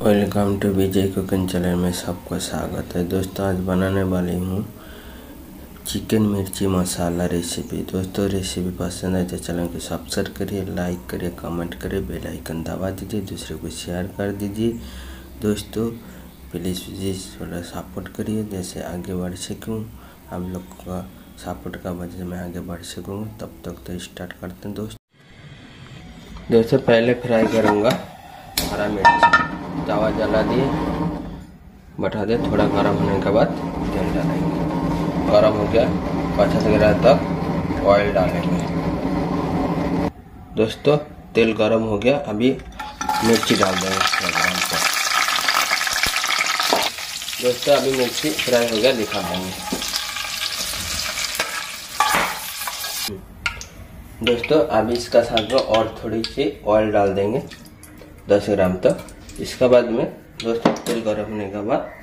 Welcome to Vijay cooking channel में सबका स्वागत है। दोस्तों, आज बनाने वाली हूँ चिकन मिर्ची मसाला रेसिपी दोस्तों रेसिपी पसंद है तो चैनल को सब्सक्राइब करिए लाइक करिए कमेंट करिए बेल आइकन दबा दीजिए, दूसरे को शेयर कर दीजिए। दोस्तों प्लीज़ प्लीज़ थोड़ा सपोर्ट करिए, जैसे आगे बढ़ सकूँ। आप लोग का सपोर्ट का वजह मैं आगे बढ़ सकूँ। तब तक तो स्टार्ट करते हैं दोस्तों। दोस्तों, पहले फ्राई करूँगा हरा मिर्च। तवा जला दिए बैठा दे, थोड़ा गर्म होने के बाद तेल डालेंगे। गर्म हो गया पचास ग्राम तक ऑयल डालेंगे। दोस्तों, तेल गर्म हो गया, अभी मिर्ची डाल देंगे दोस्तों, अभी मिर्ची फ्राई हो गया, दिखा देंगे। दोस्तों, अभी इसका साथ में और थोड़ी सी ऑयल डाल देंगे, दस ग्राम तक। इसके बाद में दोस्तों तेल गर्म होने के बाद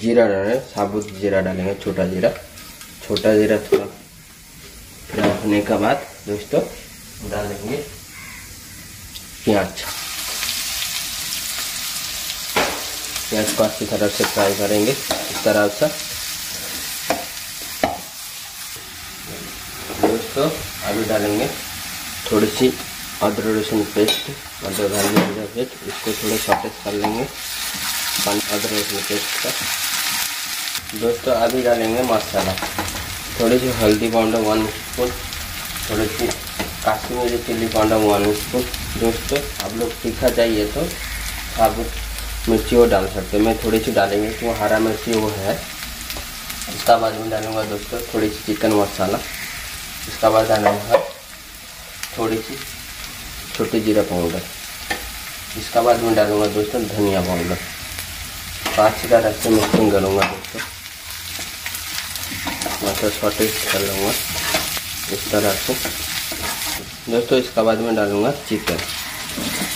जीरा डालेंगे, साबुत जीरा डालेंगे, छोटा जीरा। छोटा जीरा थोड़ा फ्राई होने के बाद दोस्तों डालेंगे प्याज। प्याज को अच्छी तरह से फ्राई करेंगे, इस तरह से। दोस्तों अभी डालेंगे, थोड़ी सी अदरक लहसुन पेस्ट अदरक जीरा पेस्ट, इसको थोड़ा सॉटेज कर लेंगे। अदरक लहसुन पेस्ट का। दोस्तों अभी डालेंगे मसाला। थोड़ी सी हल्दी पाउडर वन स्पून थोड़ी सी Kashmiri chilli powder one spoon दोस्तों, आप लोग तीखा चाहिए तो साबुत मिर्ची वो डाल सकते हैं। मैं थोड़ी सी डालेंगे क्यों हरा मिर्ची वो है। इसका बाद में डालूँगा दोस्तों, थोड़ी सी चिकन मसाला। इसका बाद डालूँगा थोड़ी सी छोटी जीरा पाउडर। इसका बाद मैं डालूँगा दोस्तों धनिया पाउडर। पाँच का रस से मिक्सिंग करूँगा दोस्तों। मतलब सॉटेज कर लूँगा। इस तरह से। दोस्तों इसका बाद में डालूँगा चिकन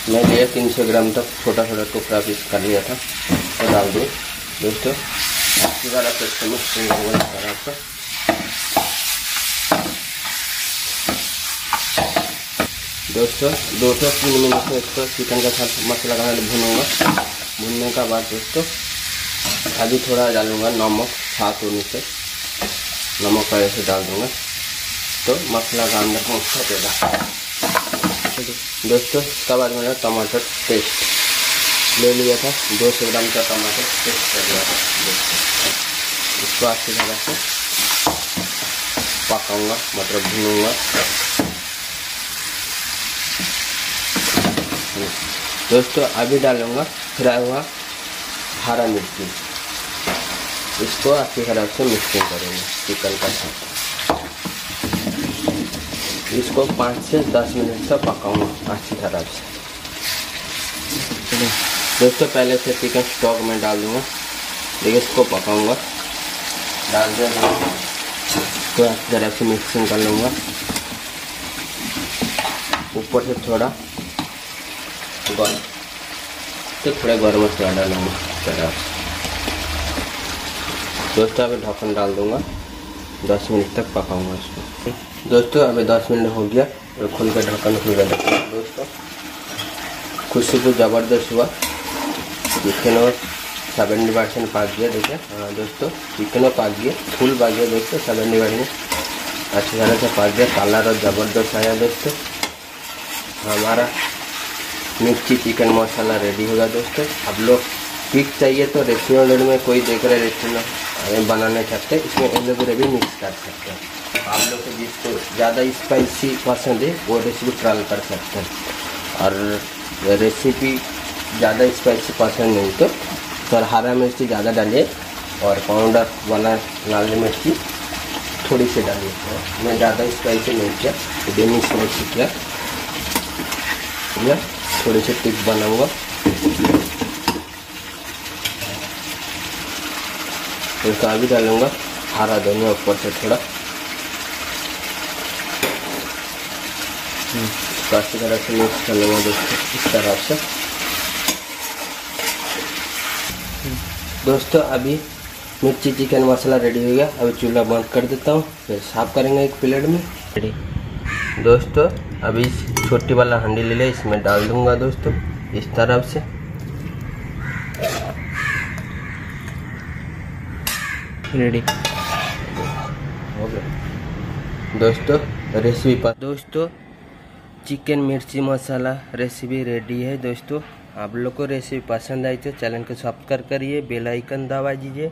मैं लिया तीन सौ ग्राम तक छोटा छोटा टुकड़ा पीस कर लिया था। तो डाल दूँ। दोस्तों अच्छी तरह से मिक्सिंग करूँगा इस तरह से। दोस्तों, दो सौ तीन मिनट में इसको चिकन का साथ मसाला का भूनूँगा। भूनने का बाद दोस्तों, अभी थोड़ा डालूँगा नमक साथ होने से। नमक का ऐसे डाल दूँगा। तो मसाला का अंदर पहुँचा देगा दोस्तों, इसका बाद मैंने टमाटर पेस्ट ले लिया था। दो सौ ग्राम का टमाटर पेस्ट कर लिया था, दोस्तों। इसको अच्छी तरह से पकाऊँगा मतलब भूनूँगा। दोस्तों, अभी डालूँगा फ्राई हुआ हरा मिर्ची। इसको अच्छी तरह से मिक्सिंग करेंगे, चिकन का साथ। इसको पाँच से दस मिनट तक पकाऊँगा, अच्छी तरह से। दोस्तों, पहले से चिकन स्टॉक में डाल दूँगा देखिए इसको पकाऊँगा। डाल दे तो अच्छी तरह से मिक्सिंग कर लूँगा। ऊपर से थोड़ा गरम तो थोड़ा गर्म मसाला डालूँगा दोस्तों, अभी ढक्कन डाल दूँगा। दस मिनट तक पकाऊँगा इसको दोस्तों, अभी दस मिनट हो गया और खुल कर ढक्कन खुल कर देखो दोस्तों को ज़बरदस्त हुआ, चिकन और सेवेंटी परसेंट पाक गया देखिए हाँ? दोस्तों, चिकन पाक गया फुल पाक गया दोस्तों सेवेंटी परसेंट अच्छी तरह से पाक गया कलर और ज़बरदस्त आया, दोस्तों। हमारा मिर्ची चिकन मसाला रेडी होगा दोस्तों। अब लोग ठीक चाहिए तो रेस्टोरेंट में कोई देख रहे रेस्टोरेंट बनाना चाहते हैं, इसमें एलोवेरा भी मिक्स कर सकते हैं। आप लोग को जिसको ज़्यादा स्पाइसी पसंद है, वो रेसिपी ट्राई कर सकते हैं। और रेसिपी ज़्यादा स्पाइसी पसंद नहीं तो सर हरा मिर्ची ज़्यादा डालिए और पाउडर वाला लाल मिर्ची थोड़ी सी डालिए। मैं ज़्यादा स्पाइसी नहीं किया डेमी स्पाइसी किया थोड़े से टिप बनाऊँगा। उसका भी डालूँगा। हरा धनिया ऊपर से थोड़ा। अच्छी तरह से मिक्स कर लूँगा दोस्तों इस तरह से। दोस्तों अभी मिर्ची चिकन मसाला रेडी हो गया। अभी चूल्हा बंद कर देता हूँ। फिर साफ़ करेंगे एक प्लेट में। रेडी दोस्तों अभी छोटी वाला हंडी ले ले इसमें डाल दूँगा दोस्तों इस तरफ़ से। रेडी हो गया। दोस्तों रेसिपी पर दोस्तों चिकन मिर्ची मसाला रेसिपी रेडी है। दोस्तों आप लोग को रेसिपी पसंद आई तो चैनल को सब्सक्राइब करिए बेल आइकन दबा दीजिए।